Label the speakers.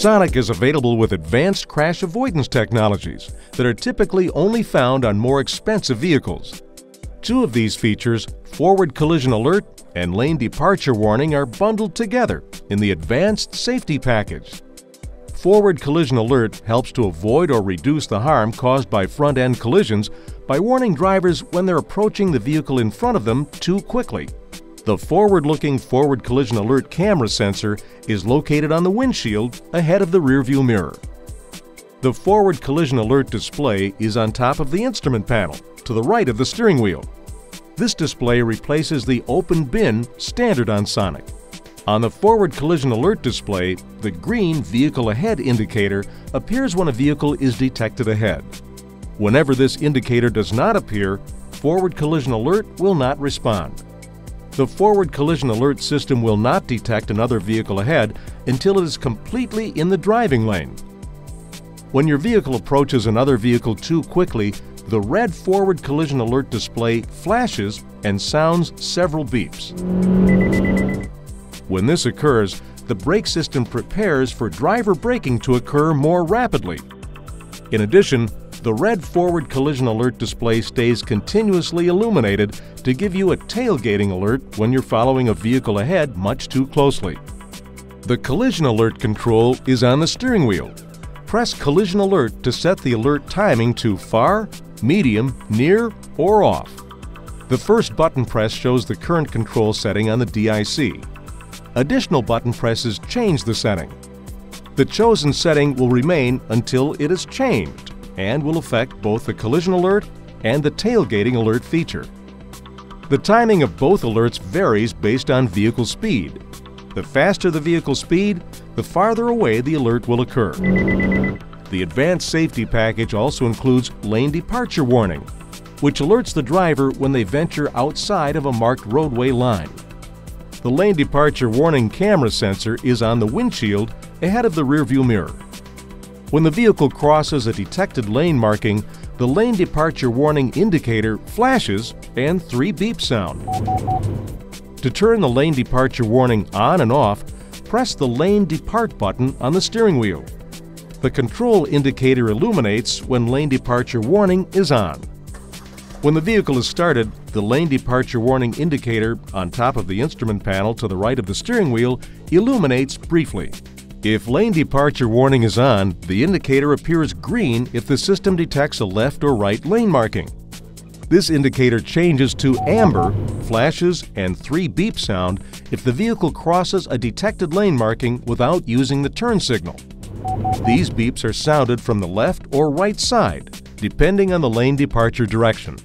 Speaker 1: Sonic is available with advanced crash avoidance technologies that are typically only found on more expensive vehicles. Two of these features, forward collision alert and lane departure warning, are bundled together in the advanced safety package. Forward collision alert helps to avoid or reduce the harm caused by front-end collisions by warning drivers when they're approaching the vehicle in front of them too quickly. The forward-looking forward collision alert camera sensor is located on the windshield ahead of the rearview mirror. The forward collision alert display is on top of the instrument panel, to the right of the steering wheel. This display replaces the open bin standard on Sonic. On the forward collision alert display, the green Vehicle Ahead indicator appears when a vehicle is detected ahead. Whenever this indicator does not appear, forward collision alert will not respond. The forward collision alert system will not detect another vehicle ahead until it is completely in the driving lane. When your vehicle approaches another vehicle too quickly, the red forward collision alert display flashes and sounds several beeps. When this occurs, the brake system prepares for driver braking to occur more rapidly. In addition, the red forward collision alert display stays continuously illuminated to give you a tailgating alert when you're following a vehicle ahead much too closely. The collision alert control is on the steering wheel. Press collision alert to set the alert timing to far, medium, near, or off. The first button press shows the current control setting on the DIC. Additional button presses change the setting. The chosen setting will remain until it is changed and will affect both the collision alert and the tailgating alert feature. The timing of both alerts varies based on vehicle speed. The faster the vehicle speed, the farther away the alert will occur. The advanced safety package also includes lane departure warning, which alerts the driver when they venture outside of a marked roadway line. The lane departure warning camera sensor is on the windshield ahead of the rearview mirror. When the vehicle crosses a detected lane marking, the lane departure warning indicator flashes and three beeps sound. To turn the lane departure warning on and off, press the Lane Depart button on the steering wheel. The control indicator illuminates when lane departure warning is on. When the vehicle is started, the lane departure warning indicator on top of the instrument panel to the right of the steering wheel illuminates briefly. If lane departure warning is on, the indicator appears green if the system detects a left or right lane marking. This indicator changes to amber, flashes, and three beep sound if the vehicle crosses a detected lane marking without using the turn signal. These beeps are sounded from the left or right side, depending on the lane departure direction.